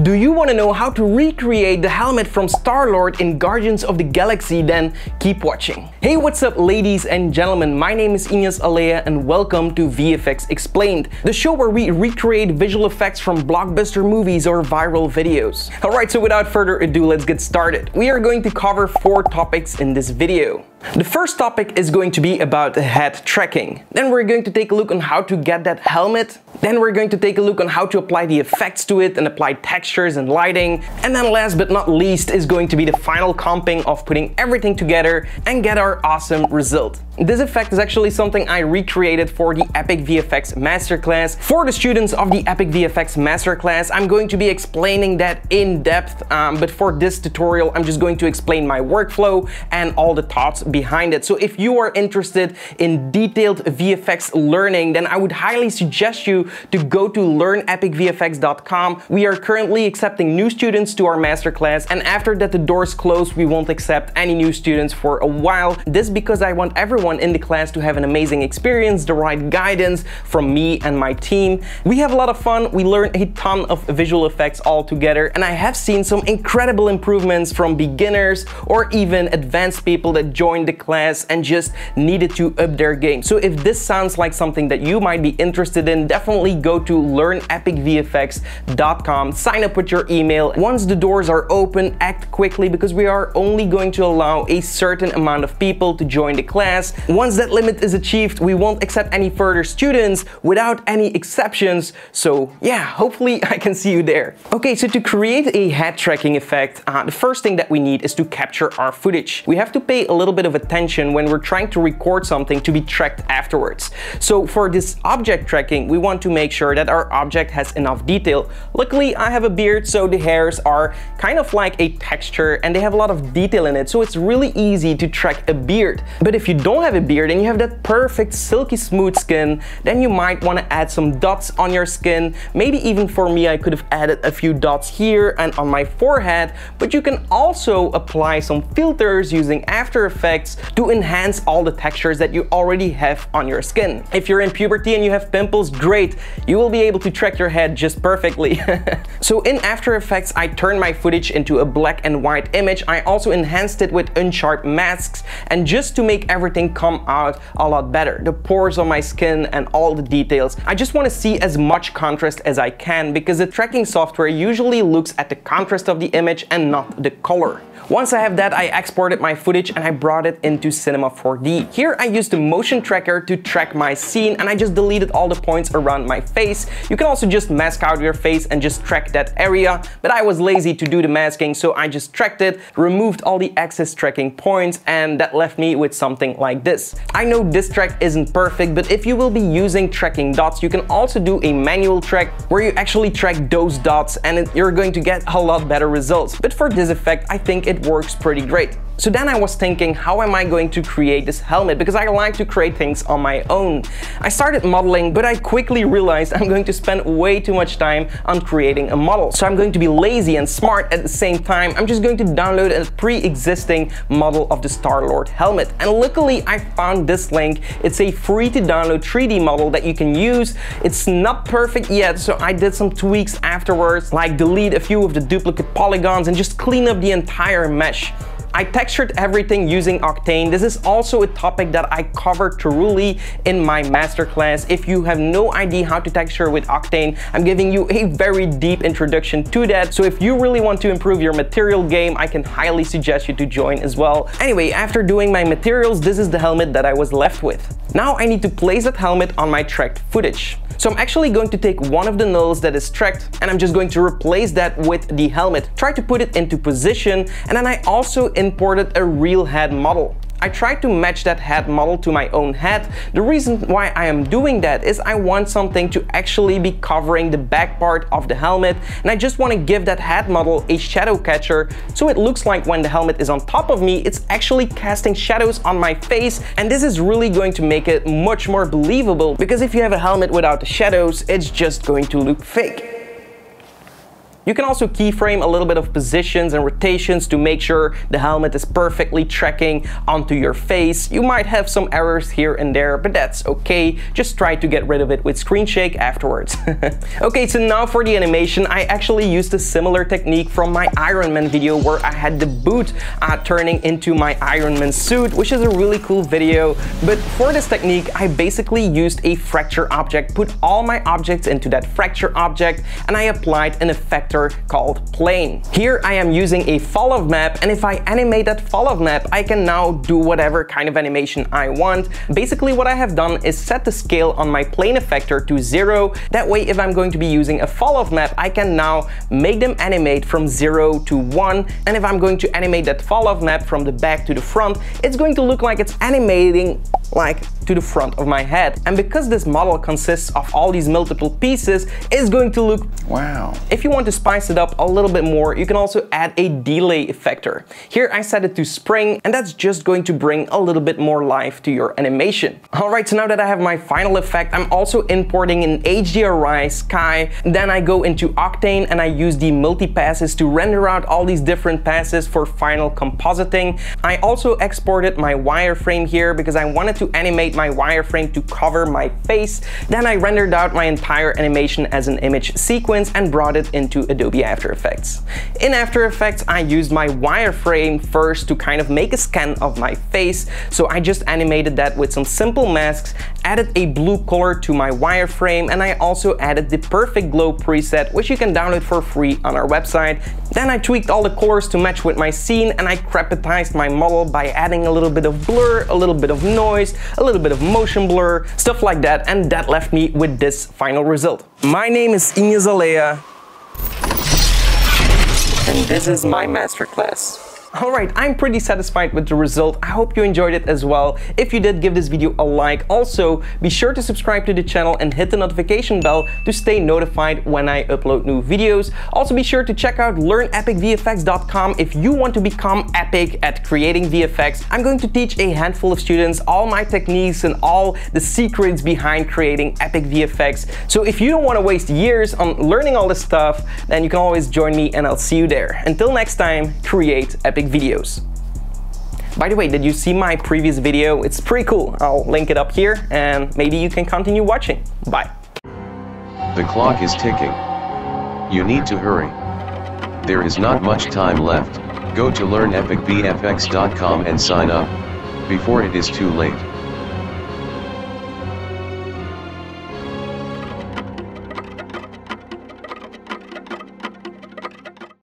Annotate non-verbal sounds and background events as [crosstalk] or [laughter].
Do you want to know how to recreate the helmet from Star-Lord in Guardians of the Galaxy? Then keep watching. Hey, what's up ladies and gentlemen? My name is Ignace Aleya and welcome to VFX Explained, the show where we recreate visual effects from blockbuster movies or viral videos. Alright, so without further ado, let's get started. We are going to cover four topics in this video. The first topic is going to be about head tracking. Then we're going to take a look on how to get that helmet. Then we're going to take a look on how to apply the effects to it and apply textures and lighting. And then last but not least is going to be the final comping of putting everything together and get our awesome result. This effect is actually something I recreated for the Epic VFX Masterclass. For the students of the Epic VFX Masterclass, I'm going to be explaining that in depth, um, but for this tutorial, I'm just going to explain my workflow and all the thoughts behind it. So if you are interested in detailed VFX learning, then I would highly suggest you to go to learnepicvfx.com. We are currently accepting new students to our masterclass, and after that the doors close, we won't accept any new students for a while. This because I want everyone everyone in the class to have an amazing experience, the right guidance from me and my team. We have a lot of fun, we learn a ton of visual effects all together, and I have seen some incredible improvements from beginners or even advanced people that joined the class and just needed to up their game. So if this sounds like something that you might be interested in, definitely go to learnepicvfx.com, sign up with your email. Once the doors are open, act quickly because we are only going to allow a certain amount of people to join the class once that limit is achieved, we won't accept any further students without any exceptions. So yeah, hopefully [laughs] I can see you there. Okay, so to create a head tracking effect, uh, the first thing that we need is to capture our footage. We have to pay a little bit of attention when we're trying to record something to be tracked afterwards. So for this object tracking, we want to make sure that our object has enough detail. Luckily, I have a beard, so the hairs are kind of like a texture and they have a lot of detail in it. So it's really easy to track a beard. But if you don't don't have a beard and you have that perfect silky smooth skin, then you might want to add some dots on your skin. Maybe even for me, I could have added a few dots here and on my forehead, but you can also apply some filters using After Effects to enhance all the textures that you already have on your skin. If you're in puberty and you have pimples, great, you will be able to track your head just perfectly. [laughs] so in After Effects, I turned my footage into a black and white image. I also enhanced it with unsharp masks and just to make everything come out a lot better. The pores on my skin and all the details. I just want to see as much contrast as I can because the tracking software usually looks at the contrast of the image and not the color. Once I have that, I exported my footage and I brought it into Cinema 4D. Here I used the motion tracker to track my scene and I just deleted all the points around my face. You can also just mask out your face and just track that area, but I was lazy to do the masking so I just tracked it, removed all the excess tracking points and that left me with something like this. I know this track isn't perfect, but if you will be using tracking dots, you can also do a manual track where you actually track those dots and you're going to get a lot better results. But for this effect, I think it works pretty great. So then I was thinking, how am I going to create this helmet? Because I like to create things on my own. I started modeling, but I quickly realized I'm going to spend way too much time on creating a model. So I'm going to be lazy and smart at the same time. I'm just going to download a pre-existing model of the Star-Lord helmet. And luckily I found this link. It's a free to download 3D model that you can use. It's not perfect yet, so I did some tweaks afterwards, like delete a few of the duplicate polygons and just clean up the entire mesh. I textured everything using Octane. This is also a topic that I covered thoroughly in my masterclass. If you have no idea how to texture with Octane, I'm giving you a very deep introduction to that. So if you really want to improve your material game, I can highly suggest you to join as well. Anyway, after doing my materials, this is the helmet that I was left with. Now I need to place that helmet on my tracked footage. So I'm actually going to take one of the nulls that is tracked and I'm just going to replace that with the helmet. Try to put it into position and then I also imported a real head model. I tried to match that head model to my own head. The reason why I am doing that is I want something to actually be covering the back part of the helmet and I just want to give that head model a shadow catcher so it looks like when the helmet is on top of me it's actually casting shadows on my face and this is really going to make it much more believable because if you have a helmet without the shadows it's just going to look fake. You can also keyframe a little bit of positions and rotations to make sure the helmet is perfectly tracking onto your face. You might have some errors here and there, but that's okay. Just try to get rid of it with screen shake afterwards. [laughs] okay, so now for the animation, I actually used a similar technique from my Iron Man video where I had the boot uh, turning into my Iron Man suit, which is a really cool video. But for this technique, I basically used a fracture object, put all my objects into that fracture object, and I applied an effector called Plain. Here I am using a falloff map, and if I animate that falloff map, I can now do whatever kind of animation I want. Basically what I have done is set the scale on my Plain effector to zero. That way if I'm going to be using a falloff map, I can now make them animate from zero to one. And if I'm going to animate that falloff map from the back to the front, it's going to look like it's animating like to the front of my head. And because this model consists of all these multiple pieces, it's going to look wow. If you want to spice it up a little bit more, you can also add a delay effector. Here I set it to spring and that's just going to bring a little bit more life to your animation. Alright, so now that I have my final effect, I'm also importing an HDRI sky. Then I go into Octane and I use the multi-passes to render out all these different passes for final compositing. I also exported my wireframe here because I wanted to animate my wireframe to cover my face. Then I rendered out my entire animation as an image sequence and brought it into Adobe After Effects. In After Effects, I used my wireframe first to kind of make a scan of my face. So I just animated that with some simple masks, added a blue color to my wireframe, and I also added the Perfect Glow preset, which you can download for free on our website. Then I tweaked all the colors to match with my scene, and I crapitized my model by adding a little bit of blur, a little bit of noise, a little bit of motion blur, stuff like that, and that left me with this final result. My name is Ignace Aleya, and this is my masterclass. Alright, I'm pretty satisfied with the result. I hope you enjoyed it as well. If you did, give this video a like. Also, be sure to subscribe to the channel and hit the notification bell to stay notified when I upload new videos. Also, be sure to check out learnepicvfx.com if you want to become epic at creating VFX. I'm going to teach a handful of students all my techniques and all the secrets behind creating epic VFX. So if you don't want to waste years on learning all this stuff, then you can always join me and I'll see you there. Until next time, create epic videos. By the way, did you see my previous video? It's pretty cool. I'll link it up here and maybe you can continue watching. Bye. The clock is ticking. You need to hurry. There is not much time left. Go to learnepicvfx.com and sign up before it is too late.